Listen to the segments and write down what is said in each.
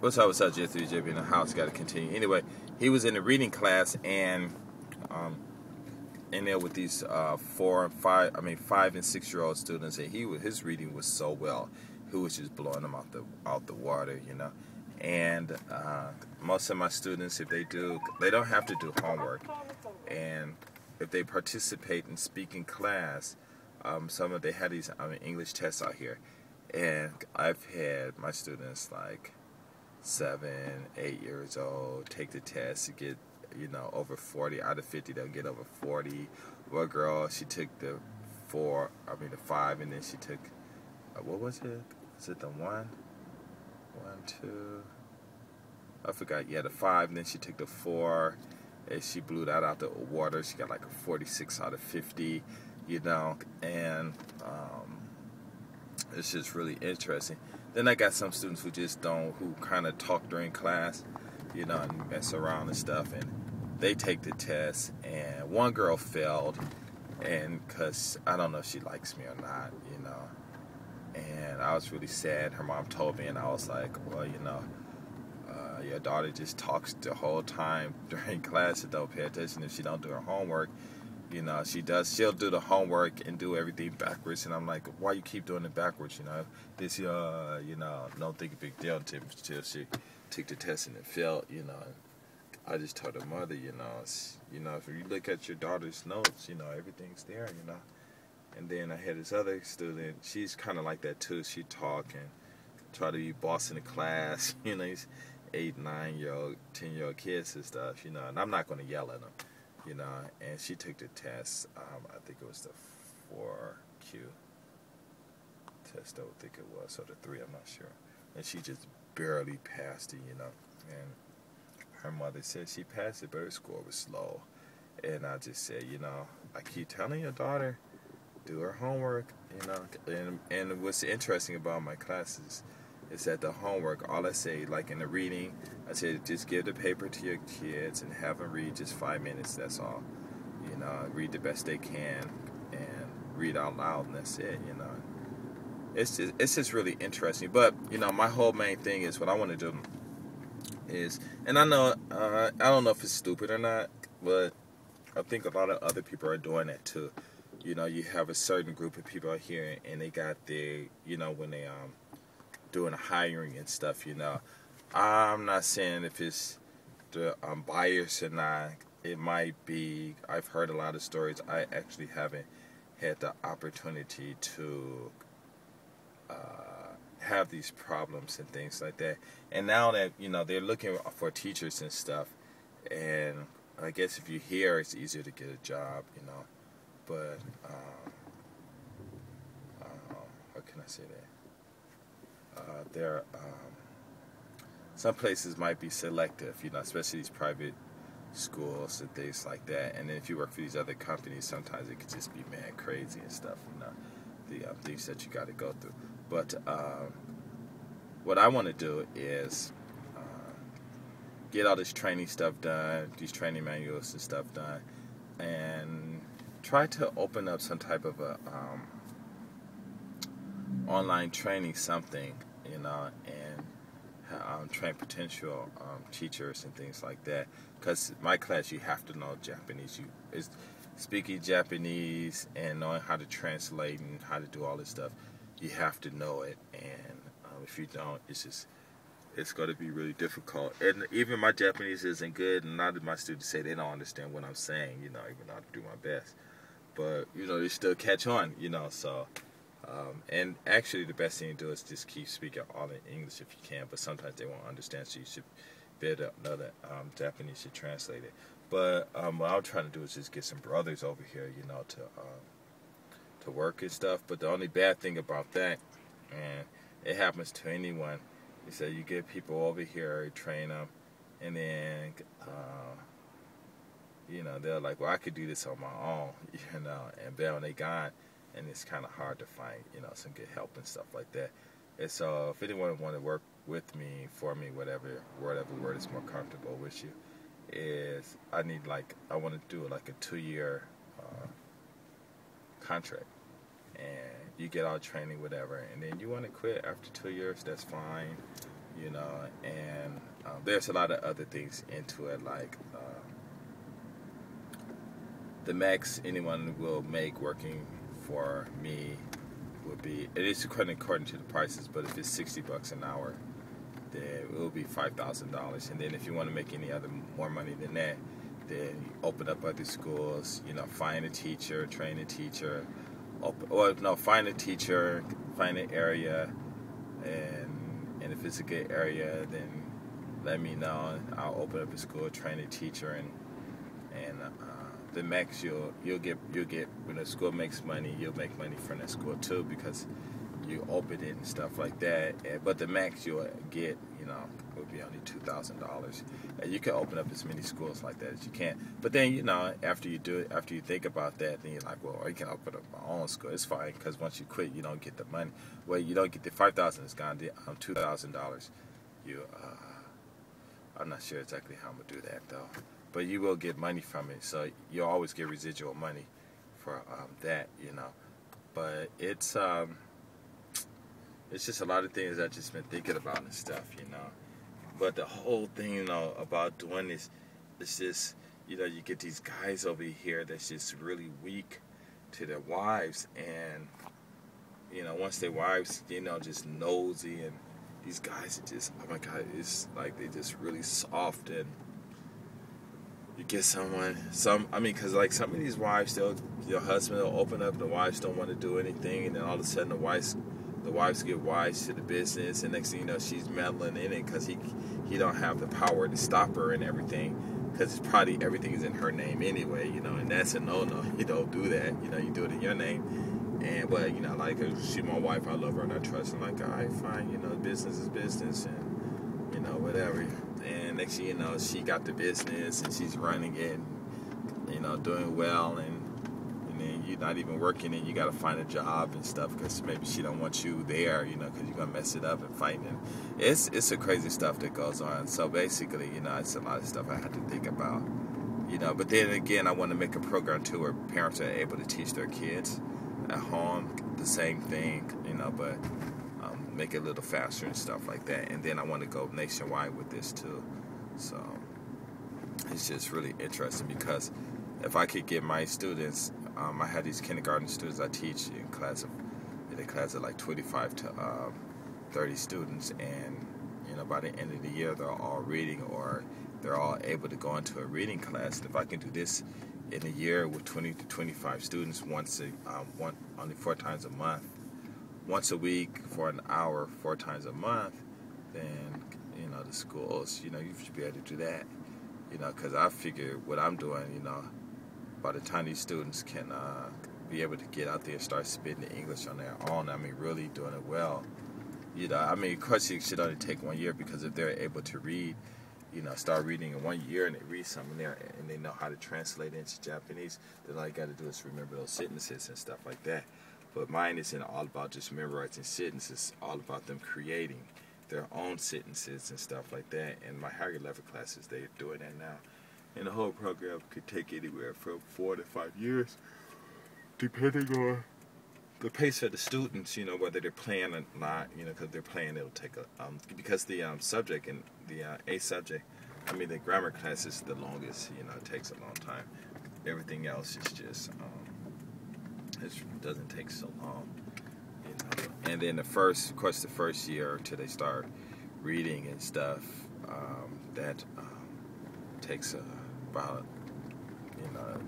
what's up, what's up, J3JB in the house, gotta continue. Anyway, he was in the reading class and um, in there with these uh, four and five, I mean, five and six year old students, and he his reading was so well, he was just blowing them out the out the water, you know. And uh, most of my students, if they do, they don't have to do homework, and if they participate in speaking class, um, some of they had these I mean, English tests out here, and I've had my students like seven, eight years old take the test to get you know over 40 out of 50 they'll get over 40 one girl she took the four i mean the five and then she took uh, what was it? Was it the one? One two i forgot yeah the five and then she took the four and she blew that out the water. She got like a 46 out of 50 you know and um, it's just really interesting then I got some students who just don't, who kind of talk during class, you know, and mess around and stuff, and they take the test. And one girl failed, and because I don't know if she likes me or not, you know. And I was really sad. Her mom told me, and I was like, well, you know, uh, your daughter just talks the whole time during class and don't pay attention if she don't do her homework you know, she does. She'll do the homework and do everything backwards, and I'm like, why you keep doing it backwards? You know, this uh, you know, don't think a big deal until she took the test and it failed. You know, I just told her mother, you know, you know, if you look at your daughter's notes, you know, everything's there. You know, and then I had this other student. She's kind of like that too. She talk and try to be boss in the class. You know, he's eight, nine year old, ten year old kids and stuff. You know, and I'm not going to yell at them you know, and she took the test. Um, I think it was the 4Q test, I would think it was, or the 3, I'm not sure. And she just barely passed it, you know. And her mother said she passed it, but her score was slow. And I just said, you know, I keep telling your daughter, do her homework, you know. And, and what's interesting about my classes is that the homework, all I say, like in the reading, I say just give the paper to your kids and have them read just five minutes. That's all. You know, read the best they can and read out loud, and that's it. You know, it's just, it's just really interesting. But you know, my whole main thing is what I want to do is, and I know uh, I don't know if it's stupid or not, but I think a lot of other people are doing that too. You know, you have a certain group of people out here, and they got their, you know, when they um doing hiring and stuff, you know. I'm not saying if it's the I'm biased or not. It might be. I've heard a lot of stories. I actually haven't had the opportunity to uh, have these problems and things like that. And now that you know they're looking for teachers and stuff, and I guess if you're here, it's easier to get a job, you know. But um, um, how can I say that? Uh, there um, some places might be selective, you know, especially these private schools and things like that. And then if you work for these other companies, sometimes it could just be mad crazy and stuff, you know, the um, things that you got to go through. But um, what I want to do is uh, get all this training stuff done, these training manuals and stuff done, and try to open up some type of a um, online training something you know, and um, train potential um, teachers and things like that. Because my class, you have to know Japanese. You is speaking Japanese and knowing how to translate and how to do all this stuff. You have to know it, and um, if you don't, it's just it's going to be really difficult. And even my Japanese isn't good, and of my students say they don't understand what I'm saying. You know, even though I do my best, but you know, they still catch on. You know, so um, and actually, the best thing to do is just keep speaking all in English if you can. But sometimes they won't understand, so you should able to um, Japanese should translate it. But um, what I'm trying to do is just get some brothers over here, you know, to um, to work and stuff. But the only bad thing about that, and it happens to anyone, is that you get people over here, train them, and then uh, you know they're like, "Well, I could do this on my own," you know, and then when they gone and it's kind of hard to find, you know, some good help and stuff like that. And so, if anyone want to work with me, for me, whatever, whatever word is more comfortable with you, is I need like I want to do like a two-year uh, contract, and you get all training, whatever, and then you want to quit after two years, that's fine. you know, and um, there's a lot of other things into it, like uh, the max anyone will make working for me would be it is according to the prices, but if it's sixty bucks an hour, then it will be five thousand dollars. And then if you want to make any other more money than that, then open up other schools. You know, find a teacher, train a teacher. Open, well, no, find a teacher, find an area, and and if it's a good area, then let me know. I'll open up a school, train a teacher, and and uh, the max you'll you'll get you'll get when a school makes money, you'll make money from that school too because you open it and stuff like that. And, but the max you'll get, you know, would be only two thousand dollars. You can open up as many schools like that as you can. But then, you know, after you do it, after you think about that, then you're like, well, I can open up my own school. It's fine because once you quit, you don't get the money. Well, you don't get the five thousand. It's gone. The um, two thousand dollars. You, uh, I'm not sure exactly how I'm gonna do that though. But you will get money from it, so you'll always get residual money for um, that, you know. But it's um, it's just a lot of things I've just been thinking about and stuff, you know. But the whole thing, you know, about doing this, it's just, you know, you get these guys over here that's just really weak to their wives, and you know, once their wives, you know, just nosy, and these guys are just, oh my God, it's like they just really soft, and you get someone, some, I mean, because like some of these wives, they'll, your husband will open up, the wives don't want to do anything, and then all of a sudden the wives the wives get wise to the business, and next thing you know, she's meddling in it because he he don't have the power to stop her and everything. Because it's probably everything is in her name anyway, you know, and that's a no-no. You don't do that. You know, you do it in your name. And but you know, like uh, she my wife, I love her and I trust her. Like, all right, fine. You know, business is business, and you know, whatever. And next thing you know, she got the business and she's running it, and, you know, doing well and then you're not even working and you got to find a job and stuff because maybe she don't want you there, you know, because you're gonna mess it up and fighting. And it's it's a crazy stuff that goes on. So basically, you know, it's a lot of stuff I had to think about, you know. But then again, I want to make a program too where parents are able to teach their kids at home the same thing, you know, but um, make it a little faster and stuff like that. And then I want to go nationwide with this too. So it's just really interesting because if I could get my students um, I had these kindergarten students I teach in class of in a class of like 25 to um, 30 students, and you know by the end of the year they're all reading or they're all able to go into a reading class. And if I can do this in a year with 20 to 25 students once a um, one only four times a month, once a week for an hour, four times a month, then you know the schools, you know, you should be able to do that. You know, because I figure what I'm doing, you know, by the time these students can uh, be able to get out there and start spitting the English on their own, I mean, really doing it well. You know, I mean, of course, it should only take one year because if they're able to read, you know, start reading in one year and they read something there and they know how to translate it into Japanese, then all you got to do is remember those sentences and stuff like that. But mine isn't all about just memorizing sentences, it's all about them creating their own sentences and stuff like that. And my higher level classes, they're doing that now and the whole program could take anywhere from four to five years, depending on the pace of the students. You know whether they're playing or not. You know because they're playing, it'll take a um, because the um, subject and the uh, A subject. I mean the grammar class is the longest. You know it takes a long time. Everything else is just um, it doesn't take so long. And then the first, of course, the first year until they start reading and stuff, um, that um, takes a about, you know,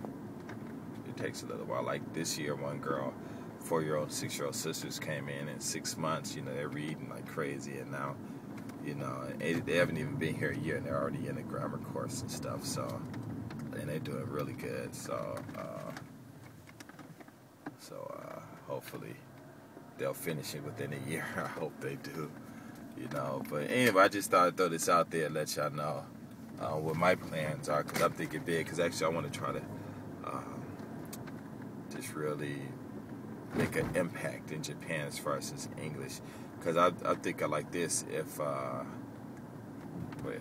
it takes a little while. Like this year, one girl, four year old, six year old sisters came in in six months. You know, they're reading like crazy, and now, you know, they haven't even been here a year, and they're already in a grammar course and stuff. So, and they're doing really good. So, uh, so uh, hopefully they'll finish it within a year. I hope they do. You know, but anyway, I just thought I'd throw this out there, and let y'all know uh, what my plans are because I'm thinking big. Because actually, I want to try to um, just really make an impact in Japan as far as English. Because I, I think I like this. If uh, wait,